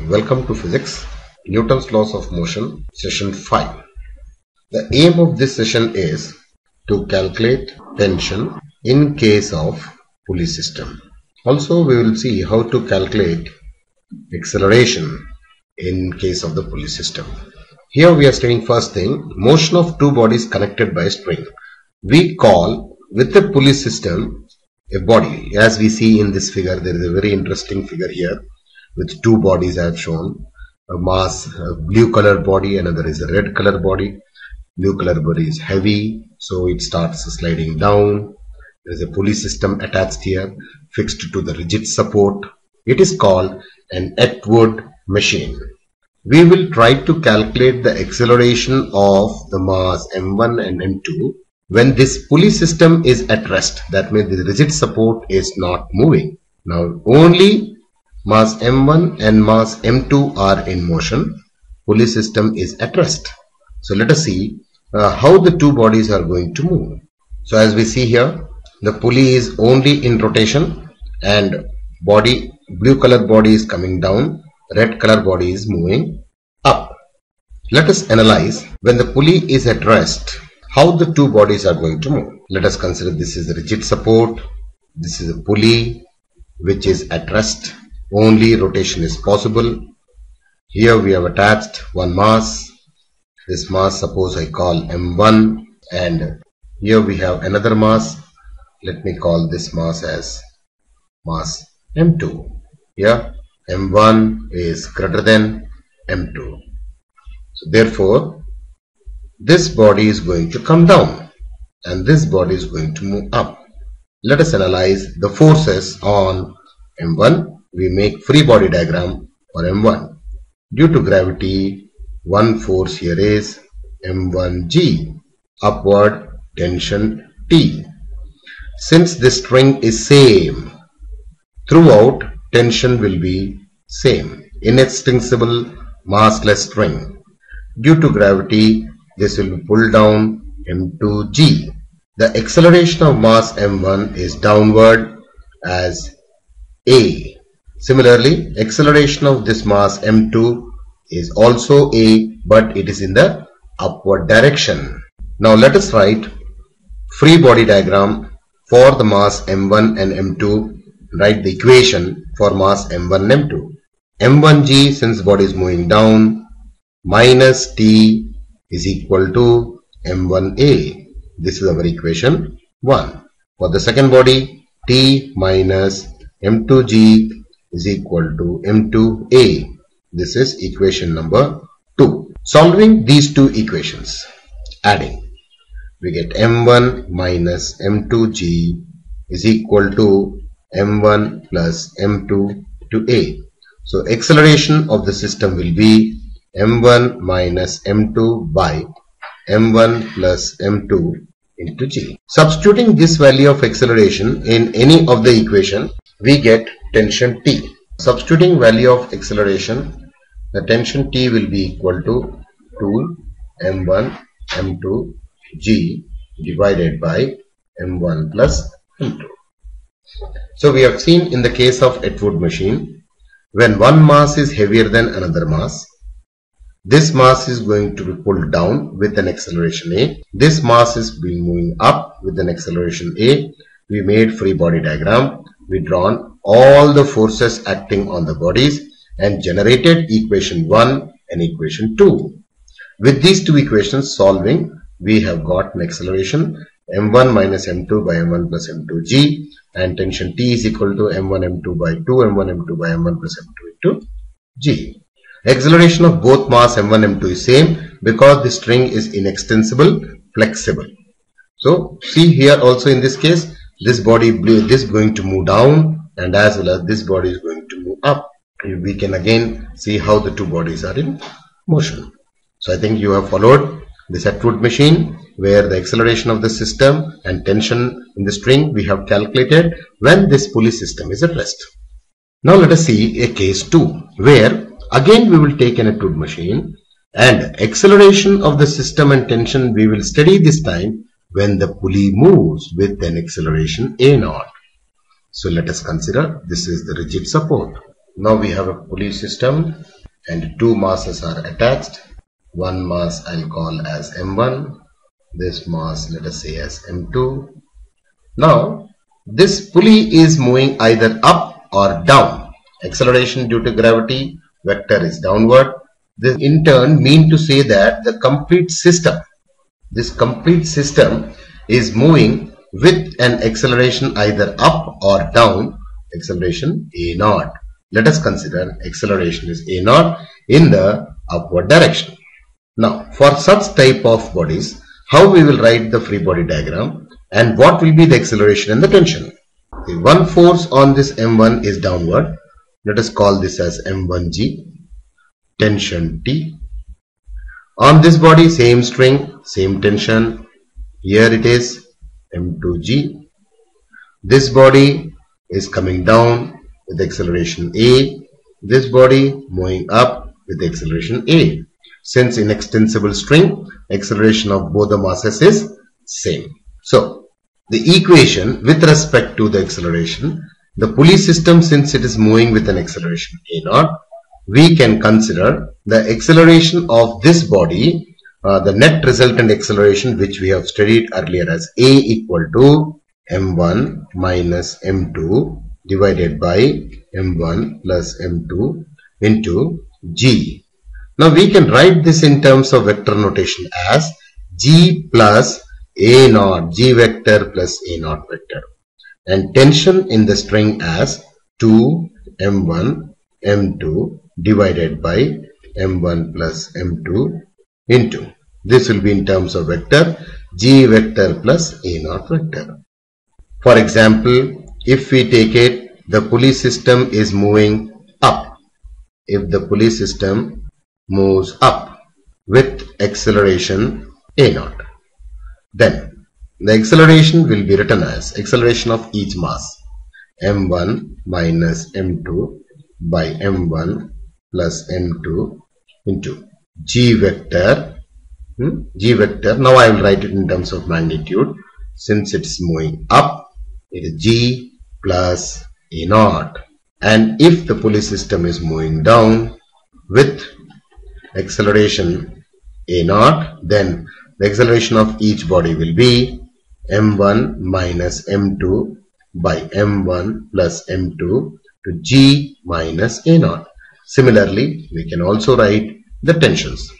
Welcome to Physics, Newton's Laws of Motion, Session 5. The aim of this session is to calculate tension in case of pulley system. Also, we will see how to calculate acceleration in case of the pulley system. Here we are studying first thing, motion of two bodies connected by a string. We call with the pulley system a body. As we see in this figure, there is a very interesting figure here with two bodies I have shown. A mass, a blue color body, another is a red color body. Blue color body is heavy, so it starts sliding down. There is a pulley system attached here, fixed to the rigid support. It is called an Atwood machine. We will try to calculate the acceleration of the mass m1 and m2 when this pulley system is at rest. That means the rigid support is not moving. Now only mass m1 and mass m2 are in motion. Pulley system is at rest. So let us see uh, how the two bodies are going to move. So as we see here, the pulley is only in rotation and body, blue color body is coming down, red color body is moving up. Let us analyze when the pulley is at rest, how the two bodies are going to move. Let us consider this is rigid support, this is a pulley which is at rest, only rotation is possible. Here we have attached one mass, this mass suppose I call M1 and here we have another mass, let me call this mass as mass M2. Here M1 is greater than M2. So therefore this body is going to come down and this body is going to move up. Let us analyze the forces on M1. We make free body diagram for M1. Due to gravity, one force here is M1G, upward tension T. Since the string is same, throughout tension will be same. Inextensible massless string. Due to gravity, this will be pulled down M2G. The acceleration of mass M1 is downward as A. Similarly, acceleration of this mass M2 is also A but it is in the upward direction. Now let us write free body diagram for the mass M1 and M2. Write the equation for mass M1 and M2. M1G since body is moving down minus T is equal to M1A. This is our equation 1. For the second body, T minus M2G is equal to M2A. This is equation number 2. Solving these two equations, adding, we get M1 minus M2G is equal to M1 plus M2 to A. So acceleration of the system will be m1 minus m2 by m1 plus m2 into g. Substituting this value of acceleration in any of the equation, we get tension T. Substituting value of acceleration, the tension T will be equal to 2 m1 m2 g divided by m1 plus m2. So we have seen in the case of Atwood machine, when one mass is heavier than another mass, this mass is going to be pulled down with an acceleration A. This mass is being moving up with an acceleration A. We made free body diagram. We drawn all the forces acting on the bodies and generated equation 1 and equation 2. With these two equations solving, we have got an acceleration m1 minus m2 by m1 plus m2g and tension T is equal to m1 m2 by 2 m1 m2 by m1 plus m2 into g. Acceleration of both mass m1 m2 is same because the string is inextensible, flexible. So see here also in this case, this body this is going to move down and as well as this body is going to move up. We can again see how the two bodies are in motion. So I think you have followed this Atwood machine where the acceleration of the system and tension in the string we have calculated when this pulley system is at rest. Now let us see a case 2 where Again we will take an Atwood machine and acceleration of the system and tension we will study this time when the pulley moves with an acceleration A naught. So let us consider this is the rigid support. Now we have a pulley system and two masses are attached. One mass I'll call as M1. This mass let us say as M2. Now this pulley is moving either up or down. Acceleration due to gravity vector is downward. This in turn mean to say that the complete system, this complete system is moving with an acceleration either up or down, acceleration A naught. Let us consider acceleration is A naught in the upward direction. Now, for such type of bodies, how we will write the free body diagram and what will be the acceleration and the tension. The one force on this M1 is downward. Let us call this as M1G. Tension T. On this body, same string, same tension. Here it is M2G. This body is coming down with acceleration A. This body moving up with acceleration A. Since in extensible string, acceleration of both the masses is same. So, the equation with respect to the acceleration, the pulley system since it is moving with an acceleration A naught, we can consider the acceleration of this body uh, the net resultant acceleration which we have studied earlier as A equal to m1 minus m2 divided by m1 plus m2 into g. Now we can write this in terms of vector notation as g plus a naught, g vector plus a naught vector and tension in the string as 2 m1 m2 divided by m1 plus m2 into this will be in terms of vector g vector plus a naught vector. For example, if we take it the pulley system is moving up. If the pulley system moves up with acceleration a naught, then the acceleration will be written as acceleration of each mass m1 minus m2 by m1 plus m2 into g vector hmm, g vector. Now I will write it in terms of magnitude. Since it's moving up it is g plus a naught. And if the pulley system is moving down with acceleration a naught then the acceleration of each body will be m1 minus m2 by m1 plus m2 to g minus a naught similarly we can also write the tensions.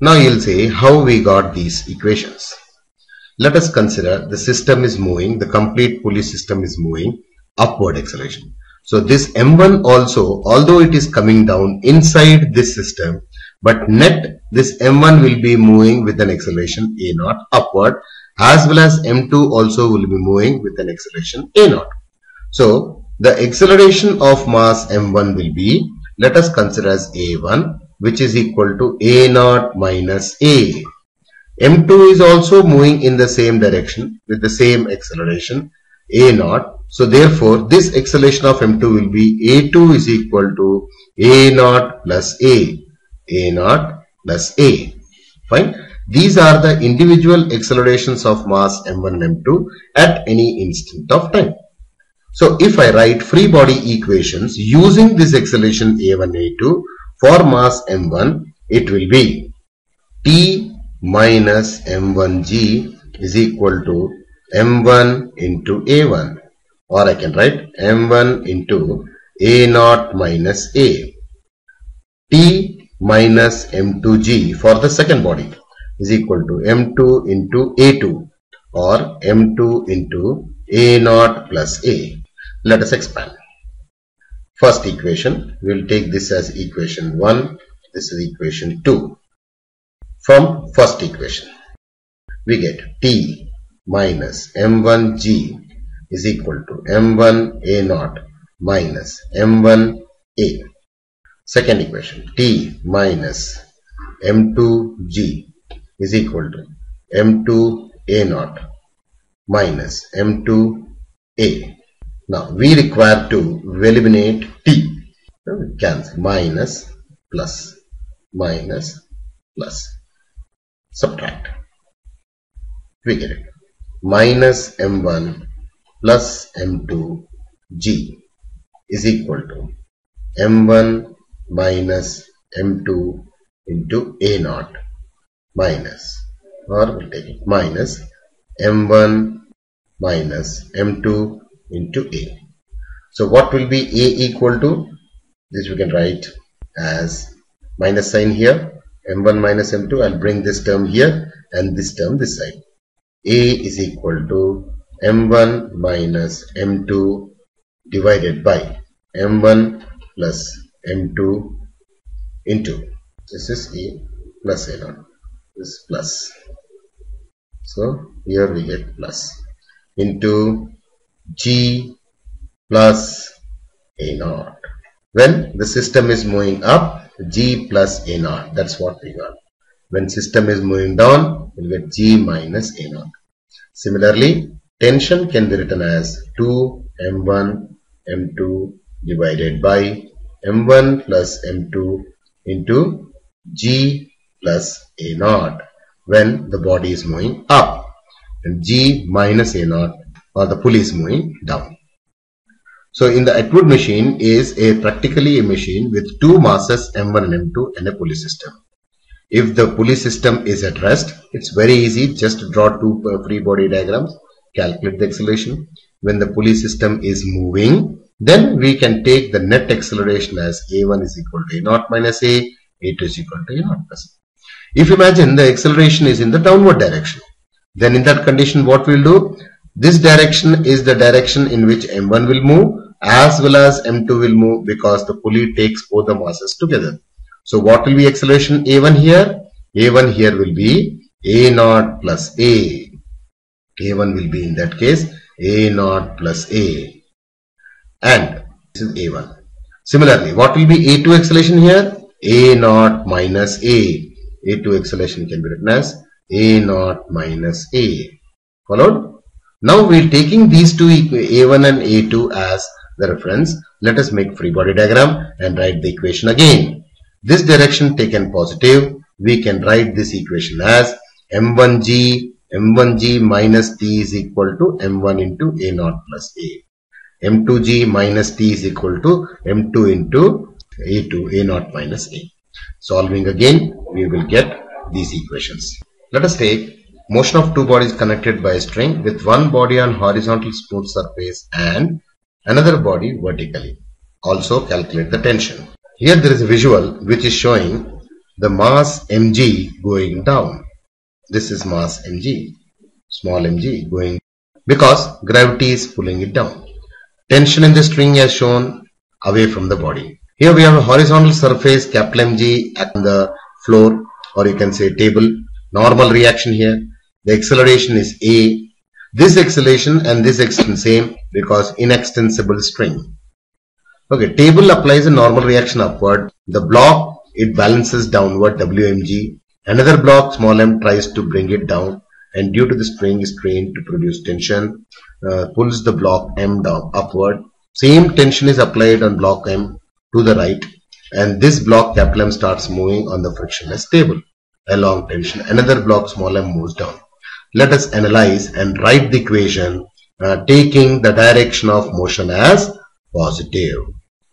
Now you'll say how we got these equations. Let us consider the system is moving, the complete pulley system is moving upward acceleration. So this M1 also, although it is coming down inside this system, but net this M1 will be moving with an acceleration A naught upward as well as M2 also will be moving with an acceleration A naught. So the acceleration of mass M1 will be, let us consider as A1 which is equal to A0 minus A. M2 is also moving in the same direction with the same acceleration A0. So therefore this acceleration of M2 will be A2 is equal to A0 plus A. A0 plus A. Fine. These are the individual accelerations of mass M1 and M2 at any instant of time. So if I write free body equations using this acceleration A1, A2, for mass m1, it will be T minus m1g is equal to m1 into a1 or I can write m1 into a naught minus a. T minus m2g for the second body is equal to m2 into a2 or m2 into a naught plus a. Let us expand first equation. We will take this as equation 1. This is equation 2. From first equation, we get T minus M1G is equal to M1 A naught minus M1 A. Second equation, T minus M2G is equal to M2 A naught minus M2 A. Now we require to eliminate t. Cancel minus plus minus plus subtract. We get it. Minus m1 plus m2 g is equal to m1 minus m2 into a naught minus or we'll take it minus m1 minus m2 into a. So what will be a equal to? This we can write as minus sign here m1 minus m2 I'll bring this term here and this term this side. A is equal to m1 minus m2 divided by m1 plus m2 into. This is a plus a naught this plus. So here we get plus into g plus a naught. When the system is moving up g plus a naught. That's what we got. When system is moving down we'll get g minus a naught. Similarly tension can be written as 2 m1 m2 divided by m1 plus m2 into g plus a naught when the body is moving up. And g minus a naught or the pulley is moving down. So in the Atwood machine is a practically a machine with two masses m1 and m2 and a pulley system. If the pulley system is at rest, it's very easy just draw two uh, free body diagrams, calculate the acceleration. When the pulley system is moving, then we can take the net acceleration as a1 is equal to a naught minus a, a2 is equal to a naught plus a. If imagine the acceleration is in the downward direction, then in that condition what we'll do? This direction is the direction in which m1 will move as well as m2 will move because the pulley takes both the masses together. So what will be acceleration a1 here? a1 here will be a naught plus a. a1 will be in that case a naught plus a and this is A1. Similarly, what will be A2 acceleration here? A naught minus A. A2 acceleration can be written as A naught minus A. Followed? Now we are taking these two A1 and A2 as the reference. Let us make free body diagram and write the equation again. This direction taken positive, we can write this equation as m1g m1g minus t is equal to m1 into A0 plus a m2g minus t is equal to m2 into a2 A0 minus a. Solving again we will get these equations. Let us take motion of two bodies connected by a string with one body on horizontal smooth surface and another body vertically. Also calculate the tension. Here there is a visual which is showing the mass mg going down. This is mass mg, small mg going because gravity is pulling it down. Tension in the string is shown away from the body. Here we have a horizontal surface capital mg at the floor or you can say table. Normal reaction here. The acceleration is a. This acceleration and this acceleration same because inextensible string. Okay, table applies a normal reaction upward. The block it balances downward WMG. Another block small m tries to bring it down and due to the string strain to produce tension uh, pulls the block M down upward. Same tension is applied on block M to the right and this block capital M starts moving on the frictionless table along tension. Another block small m moves down. Let us analyze and write the equation uh, taking the direction of motion as positive.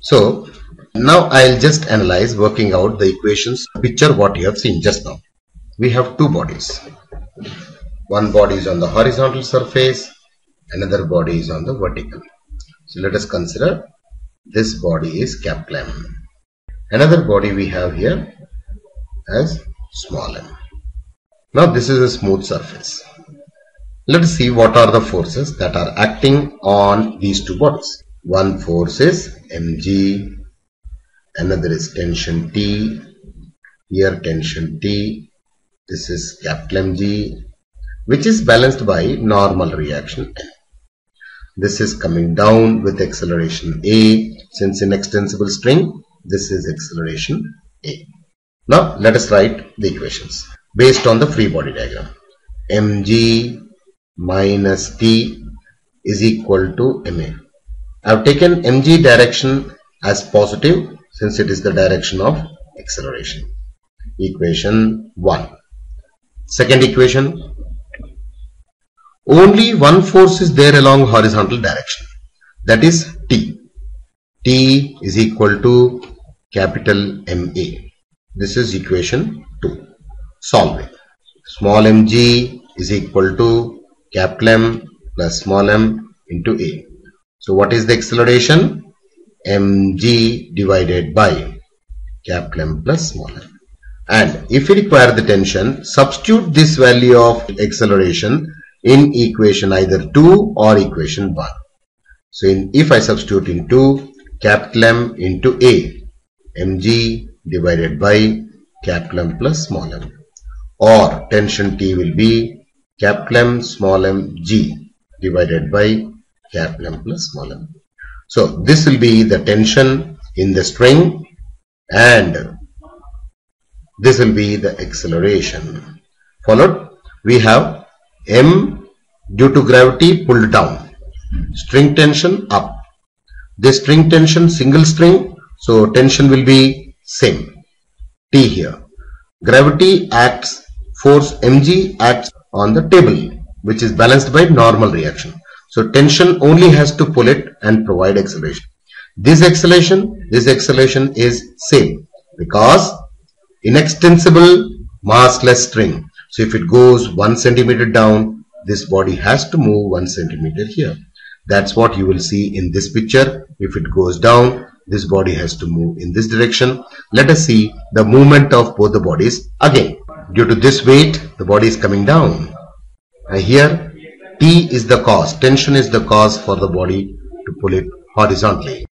So now I'll just analyze working out the equations picture what you have seen just now. We have two bodies. One body is on the horizontal surface another body is on the vertical. So let us consider this body is capital M. Another body we have here as small m. Now this is a smooth surface. Let us see what are the forces that are acting on these two bodies. One force is mg, another is tension T, here tension T, this is capital Mg, which is balanced by normal reaction N. This is coming down with acceleration A. Since in extensible string, this is acceleration A. Now let us write the equations based on the free body diagram. mg minus t is equal to ma. I have taken mg direction as positive since it is the direction of acceleration. Equation 1. Second equation only one force is there along horizontal direction that is T. T is equal to capital MA. This is equation 2. Solving. Small mg is equal to capital M plus small m into A. So what is the acceleration? mg divided by capital M plus small m. And if you require the tension, substitute this value of acceleration in equation either 2 or equation 1. So in, if I substitute into capital M into A, mg divided by capital M plus small m or tension T will be capital M small m g divided by capital M plus small m. So this will be the tension in the string and this will be the acceleration. Followed we have M due to gravity pulled down. String tension up. This string tension single string so tension will be same. T here. Gravity acts force mg acts on the table which is balanced by normal reaction. So tension only has to pull it and provide acceleration. This acceleration, this acceleration is same because inextensible massless string. So if it goes one centimeter down, this body has to move one centimeter here. That's what you will see in this picture. If it goes down, this body has to move in this direction. Let us see the movement of both the bodies again. Due to this weight, the body is coming down. And here T is the cause, tension is the cause for the body to pull it horizontally.